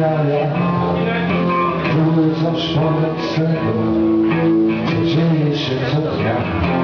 ja, który coś wobec tego, co dzieje się co dnia.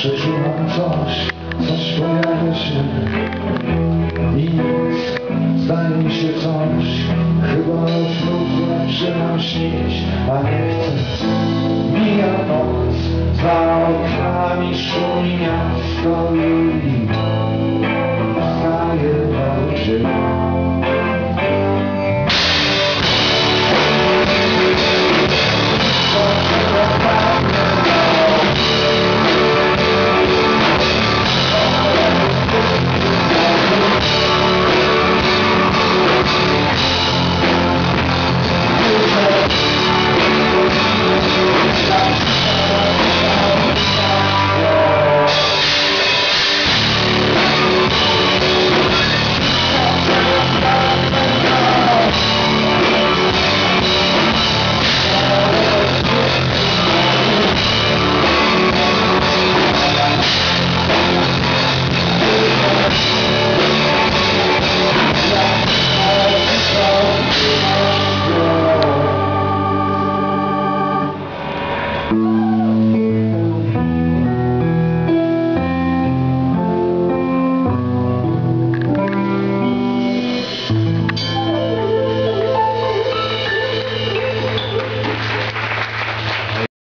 Przeczuwam coś, coś pojawia się Nic, zdaje mi się coś Chyba znów zacznie nam śnić A nie chcę. Mija noc. Za oknami szumi miasto i